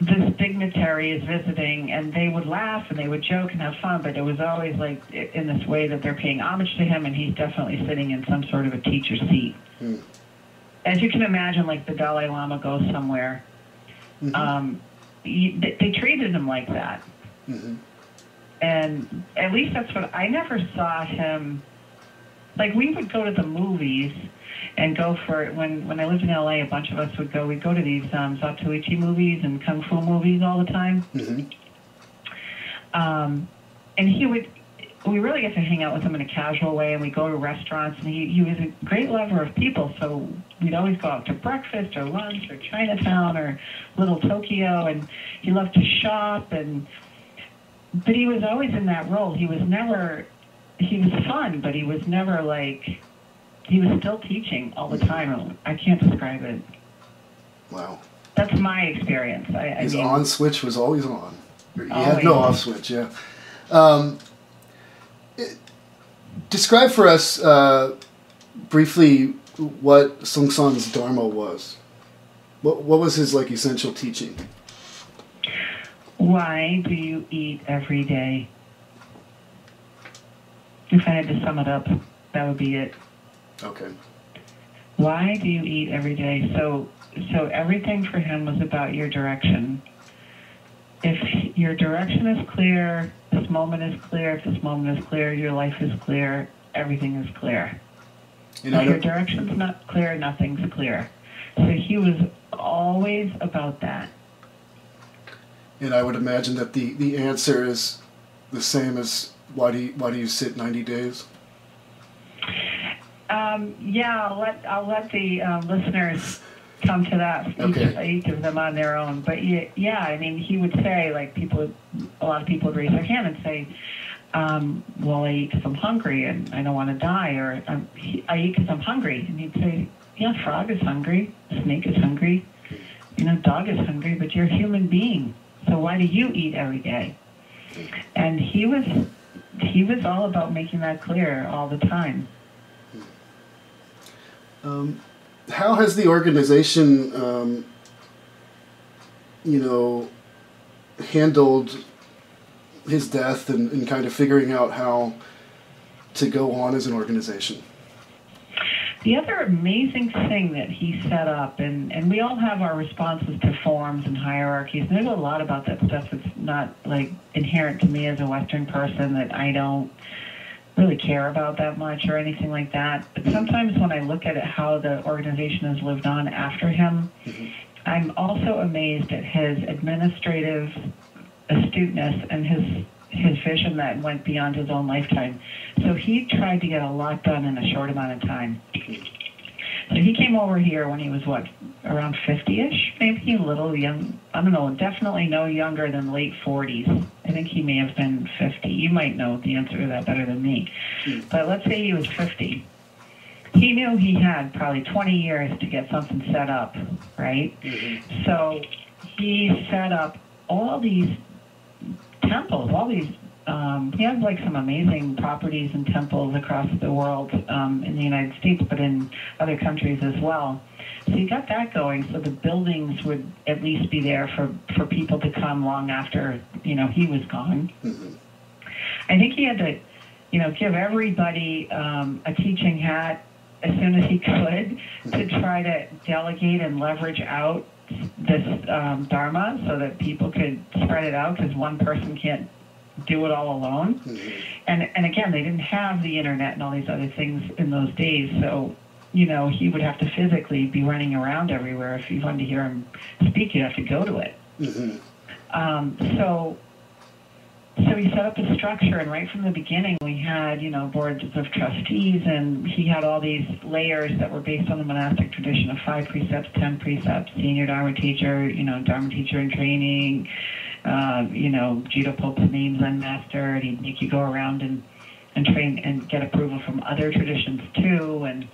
this dignitary is visiting and they would laugh and they would joke and have fun but it was always like in this way that they're paying homage to him and he's definitely sitting in some sort of a teacher seat Hmm. as you can imagine like the dalai lama goes somewhere Mhm. um, you, they, they treated him like that hmm and at least that's what I never saw him. Like we would go to the movies and go for when when I lived in LA. A bunch of us would go. We'd go to these um, Zatoichi movies and kung fu movies all the time. hmm Um, and he would. We really get to hang out with him in a casual way, and we go to restaurants. And he he was a great lover of people, so we'd always go out to breakfast or lunch or Chinatown or Little Tokyo, and he loved to shop and but he was always in that role. He was never, he was fun, but he was never like, he was still teaching all the time. I can't describe it. Wow. That's my experience. I, I His mean, on switch was always on. He had no off switch. Yeah. Um, it- describe for us uh, briefly what Seung Sahn's dharma was. What what was his like essential teaching? why do you eat every day? If I had to sum it up, that would be it. Okay. Why do you eat every day? So, so everything for him was about your direction. If your direction is clear, this moment is clear. If this moment is clear, your life is clear. Everything is clear. And I if your direction's not clear, nothing's clear. So he was always about that. and I would imagine that the, the answer is the same as why do you, why do you sit ninety days? Um, yeah, I'll let I'll let the um, listeners come to that each, Okay. each of them on their own. But yeah, yeah, I mean, he would say like people, a lot of people would raise their hand and say, um, "Well, I eat because I'm hungry and I don't want to die," or um, "I eat because I'm hungry," and he'd say, "Yeah, frog is hungry, snake is hungry, you know, dog is hungry, but you're a human being, so why do you eat every day?" And he was he was all about making that clear all the time. Um, how has the organization, um, you know, handled his death and, and kind of figuring out how to go on as an organization? The other amazing thing that he set up, and, and we all have our responses to forms and hierarchies, and there's a lot about that stuff that's not like inherent to me as a Western person that I don't really care about that much or anything like that. But sometimes when I look at it, how the organization has lived on after him, mm-hmm. I'm also amazed at his administrative astuteness and his his vision that went beyond his own lifetime. So he tried to get a lot done in a short amount of time. So he came over here when he was what, around 50-ish, maybe a little young. I don't know, definitely no younger than late 40s. I think he may have been 50. You might know the answer to that better than me. But let's say he was 50. He knew he had probably 20 years to get something set up, right? Mm-hmm. So he set up all these temples, all these um, he has like some amazing properties and temples across the world um, in the United States, but in other countries as well. So he got that going, so the buildings would at least be there for, for people to come long after you know he was gone. Mm-hmm. I think he had to, you know, give everybody um, a teaching hat as soon as he could to try to delegate and leverage out this um, dharma so that people could spread it out because one person can't do it all alone. Mm-hmm. And and again, they didn't have the internet and all these other things in those days, so you know he would have to physically be running around everywhere. If you wanted to hear him speak, you'd have to go to it. Mm-hmm. Um, so so he set up a structure, and right from the beginning, we had, you know, boards of trustees, and he had all these layers that were based on the monastic tradition of five precepts, ten precepts, senior Dharma teacher, you know, Dharma teacher in training, uh, you know, Ji Do Poep Sa Nim, Zen master, and he'd make you go around and, and train and get approval from other traditions too. And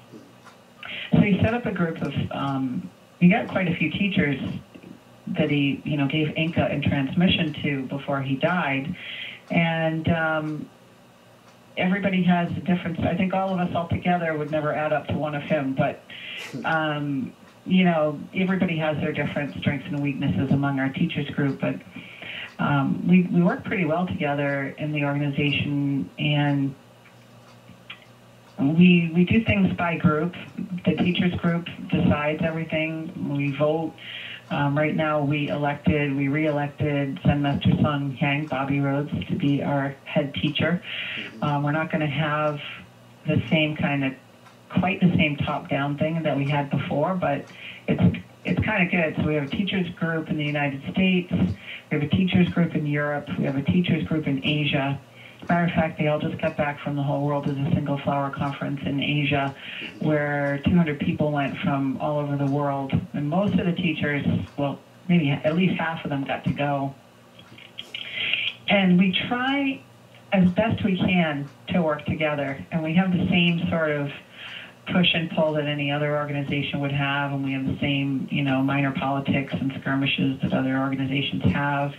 so he set up a group of, um, he got quite a few teachers that he, you know, gave inka and transmission to before he died. And um, everybody has a different, I think all of us all together would never add up to one of him, but, um, you know, everybody has their different strengths and weaknesses among our teachers group, but um, we, we work pretty well together in the organization and we, we do things by group. The teachers group decides everything. We vote. Um, right now, we elected, we re-elected Zen Master Soeng Hyang, Bobby Rhodes, to be our head teacher. Um, we're not going to have the same kind of, quite the same top-down thing that we had before, but it's it's kind of good. So we have a teachers group in the United States, we have a teachers group in Europe, we have a teachers group in Asia, Matter of fact, they all just got back from the whole world as a single flower conference in Asia, where 200 people went from all over the world, and most of the teachers, well, maybe at least half of them got to go. And we try as best we can to work together, and we have the same sort of push and pull that any other organization would have, and we have the same, you know, minor politics and skirmishes that other organizations have.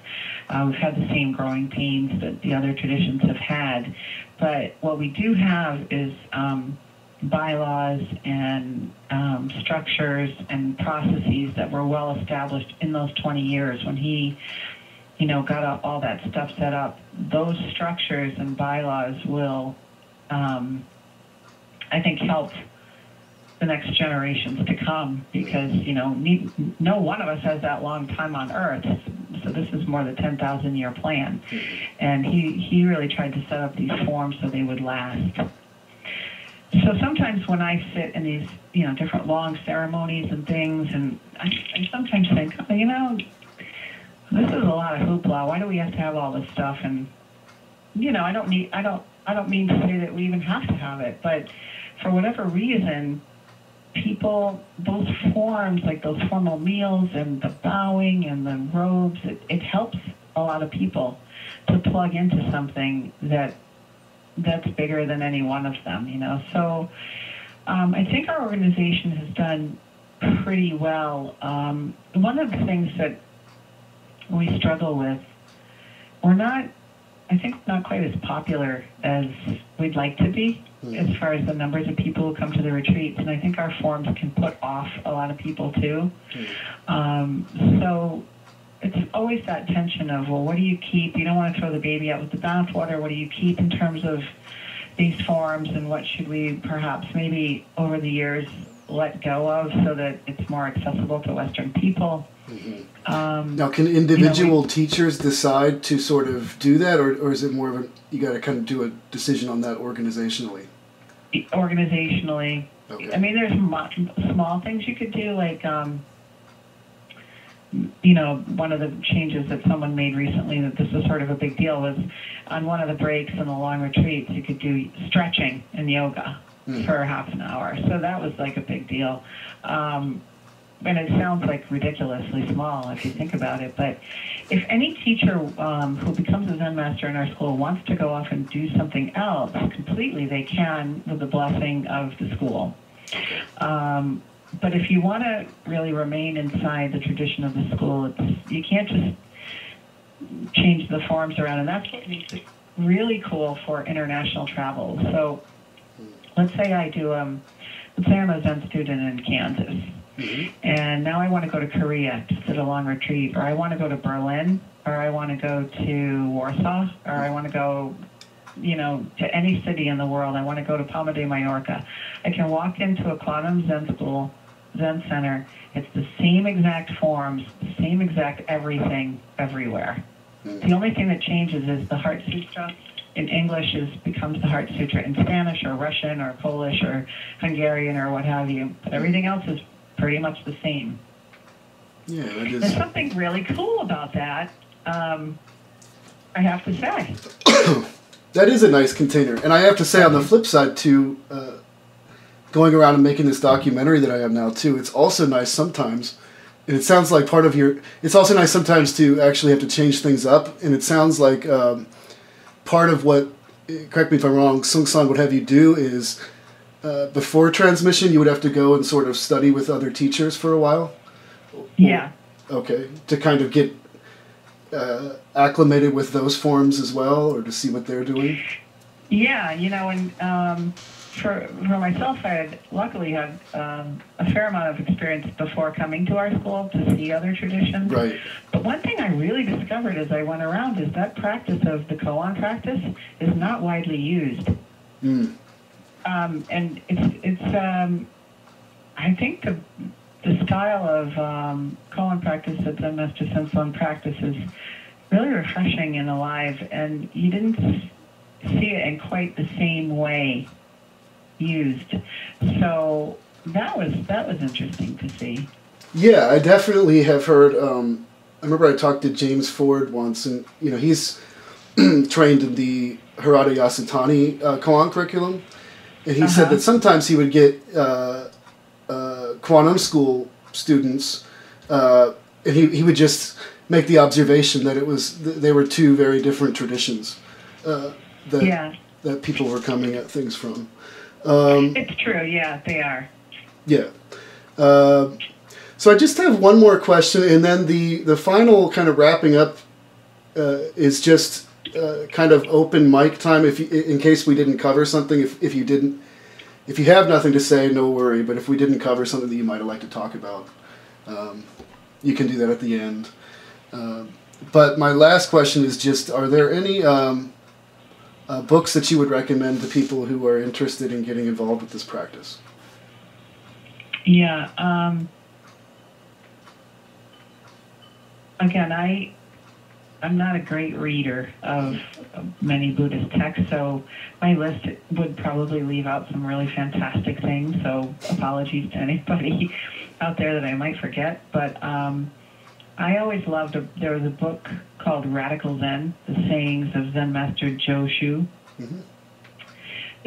Uh, we've had the same growing pains that the other traditions have had, but what we do have is um, bylaws and um, structures and processes that were well established in those 20 years when he you know got all that stuff set up those structures and bylaws will um, i think help the next generations to come because you know no one of us has that long time on earth. So this is more the 10,000 year plan. Mm-hmm. And he he really tried to set up these forms so they would last. So sometimes when I sit in these you know different long ceremonies and things and I, I sometimes think oh, you know this is a lot of hoopla. Why do we have to have all this stuff? And you know I don't need I don't I don't mean to say that we even have to have it but for whatever reason people, those forms, like those formal meals and the bowing and the robes, it, it helps a lot of people to plug into something that that's bigger than any one of them, you know. So um, I think our organization has done pretty well. Um, one of the things that we struggle with, we're not I think not quite as popular as we'd like to be. As far as the numbers of people who come to the retreats. And I think our forms can put off a lot of people too. Mm. Um, so it's always that tension of, well, what do you keep? You don't want to throw the baby out with the bathwater. What do you keep in terms of these forms and what should we perhaps maybe over the years let go of so that it's more accessible to Western people? Mm-hmm. Um, now, can individual you know, we, teachers decide to sort of do that, or, or is it more of a you got to kind of do a decision on that organizationally? Organizationally, okay. I mean, there's small things you could do, like um, you know, one of the changes that someone made recently that this was sort of a big deal was on one of the breaks in the long retreats, you could do stretching and yoga mm. for half an hour. So that was like a big deal. Um, and it sounds like ridiculously small if you think about it, but if any teacher um, who becomes a Zen master in our school wants to go off and do something else completely, they can with the blessing of the school. Um, but if you want to really remain inside the tradition of the school, it's, you can't just change the forms around, and that's what makes it really cool for international travel. So let's say I do, um, let's say I'm a Zen student in Kansas, Mhm. and now I want to go to Korea to sit a long retreat, or I want to go to Berlin, or I want to go to Warsaw, or I want to go, you know, to any city in the world. I want to go to Palma de Mallorca. I can walk into a Quantum Zen school, Zen center. It's the same exact forms, the same exact everything everywhere. The only thing that changes is the Heart Sutra in English is becomes the Heart Sutra in Spanish or Russian or Polish or Hungarian or what have you. But everything else is pretty much the same. Yeah, that There's something really cool about that. Um, I have to say. That is a nice container. And I have to say, on the flip side, too, uh, going around and making this documentary that I am now, too, it's also nice sometimes. And it sounds like part of your. It's also nice sometimes to actually have to change things up. And it sounds like um, part of what, correct me if I'm wrong, Seung Sahn would have you do is uh, before transmission, you would have to go and sort of study with other teachers for a while. Yeah. Okay, to kind of get uh, acclimated with those forms as well, or to see what they're doing. Yeah, you know, and um, for for myself, I had luckily had um, a fair amount of experience before coming to our school to see other traditions. Right. But one thing I really discovered as I went around is that practice of the koan practice is not widely used. Mm. Um, and it's it's um, I think the the style of um, practice that Zen Master Seung Sahn practices really refreshing and alive, and you didn't see it in quite the same way used. So that was that was interesting to see. Yeah, I definitely have heard. Um, I remember I talked to James Ford once, and you know he's trained in the Harada Yasutani uh, Koan curriculum, and he said Uh-huh. that sometimes he would get uh, uh, Quantum school students, uh, and he, he would just make the observation that it was th- they were two very different traditions uh, that Yeah, that people were coming at things from. Um, it's true. Yeah, they are. yeah. Uh, so I just have one more question, and then the the final kind of wrapping up uh, is just uh, kind of open mic time. If you, in case we didn't cover something, if if you didn't, if you have nothing to say, no worry. But if we didn't cover something that you might have liked to talk about, um, you can do that at the end. Uh, but my last question is just: Are there any um, uh, books that you would recommend to people who are interested in getting involved with this practice? Yeah. Um, again, I I'm not a great reader of, many Buddhist texts, so my list would probably leave out some really fantastic things. So apologies to anybody out there that I might forget. But um, I always loved. A, there was a book called Radical Zen: The Sayings of Zen Master Joshu. Mhm.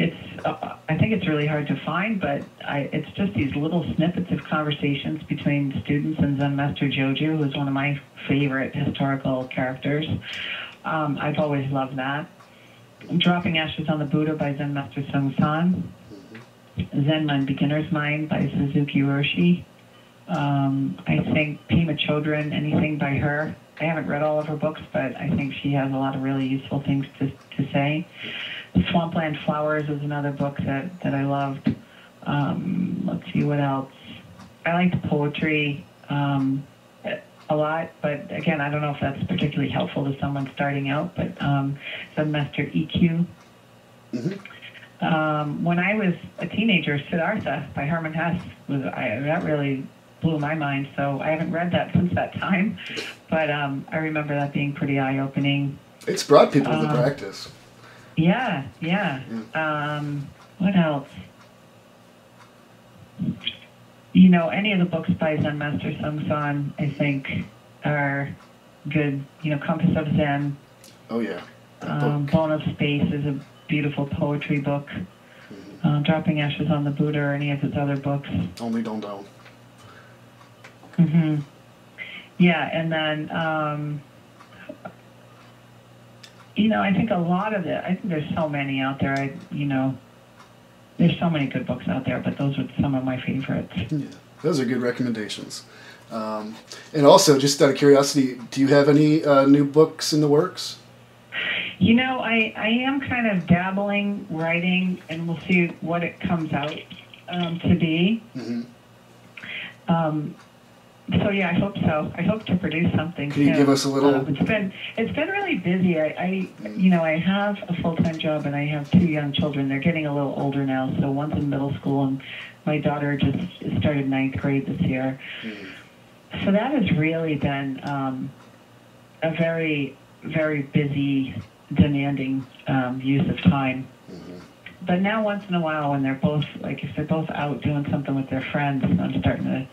It's. Uh, I think it's really hard to find, but I, it's just these little snippets of conversations between students and Zen Master Joju, who's one of my favorite historical characters. Um, I've always loved that. Dropping Ashes on the Buddha by Zen Master Seung Sahn. Zen Mind Beginner's Mind by Suzuki Roshi. Um, I think Pema Chodron, anything by her. I haven't read all of her books, but I think she has a lot of really useful things to, to say. Swampland Flowers is another book that, that I loved. Um, let's see what else. I liked poetry um, a lot, but again, I don't know if that's particularly helpful to someone starting out. But um, Zen Master Ikkyu. Mhm. Um, when I was a teenager, Siddhartha by Hermann Hesse was I, that really blew my mind. So I haven't read that since that time, but um, I remember that being pretty eye-opening. It's brought people to the Um, practice. Yeah, yeah. Um, what else? You know, any of the books by Zen Master Seung Sahn, I think, are good. You know, Compass of Zen, Oh yeah, um. Bone of Space is a beautiful poetry book. Mm-hmm. Uh, Dropping Ashes on the Buddha, or any of his other books. Only don't know. hmm Yeah, and then um, you know, I think a lot of it. I think there's so many out there. I, you know, there's so many good books out there, but those are some of my favorites. Yeah, those are good recommendations. Um, and also, just out of curiosity, do you have any uh, new books in the works? You know, I, I am kind of dabbling writing, and we'll see what it comes out um, to be. hmm Um, so yeah, I hope so. I hope to produce something. Can you soon. give us a little- Um, it's been it's been really busy. I, I you know I have a full time job and I have two young children. They're getting a little older now. So one's in middle school and my daughter just started ninth grade this year. So that has really been um, a very very busy, demanding um, use of time. But now, once in a while, when they're both like if they're both out doing something with their friends, I'm starting to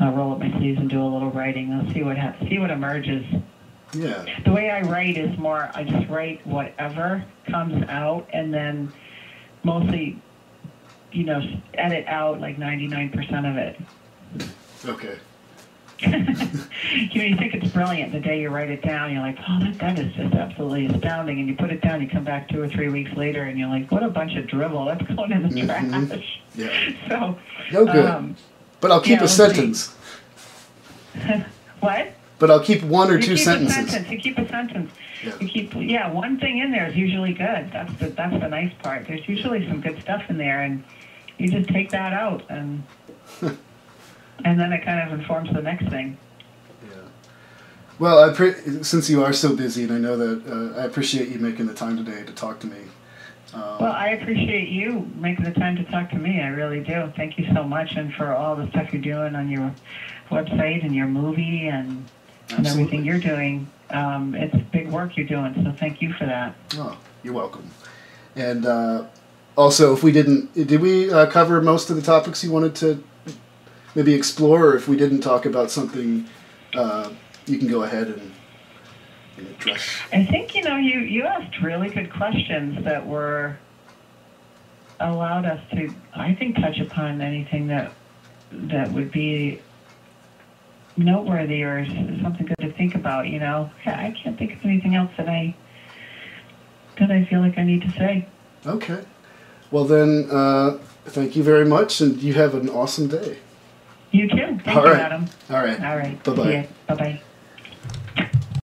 uh, roll up my sleeves and do a little writing. I'll see what ha- see what emerges. Yeah. The way I write is more I just write whatever comes out, and then mostly, you know, edit out like 99% of it. Okay. you know, you think it's brilliant the day you write it down. You're like, oh, that, that is just absolutely astounding. And you put it down, you come back two or three weeks later, and you're like, what a bunch of drivel. That's going in the Mhm. trash. Yeah. So, No good. um, but I'll keep yeah, a sentence. what? But I'll keep one or you two keep sentences. a sentence. You keep a sentence. Yeah. You keep yeah. One thing in there is usually good. That's the that's the nice part. There's usually some good stuff in there, and you just take that out, and and then it kind of informs the next thing. Yeah. Well, I pre- since you are so busy, and I know that uh, I appreciate you making the time today to talk to me. Um, Well, I appreciate you making the time to talk to me. I really do. Thank you so much, and for all the stuff you're doing on your website and your movie and, and everything you're doing. Um, it's big work you're doing, so thank you for that. oh, you're welcome. And uh, also, if we didn't, did we uh, cover most of the topics you wanted to maybe explore, or if we didn't talk about something, uh, you can go ahead and, and address. I think you know you you asked really good questions that were allowed us to I think touch upon anything that that would be noteworthy or something good to think about. You know, I I can't think of anything else that I that I feel like I need to say. Okay. Well then, uh, thank you very much, and you have an awesome day. You too. Thank All you, right. Adam. All right. All right. Bye-bye. Bye bye.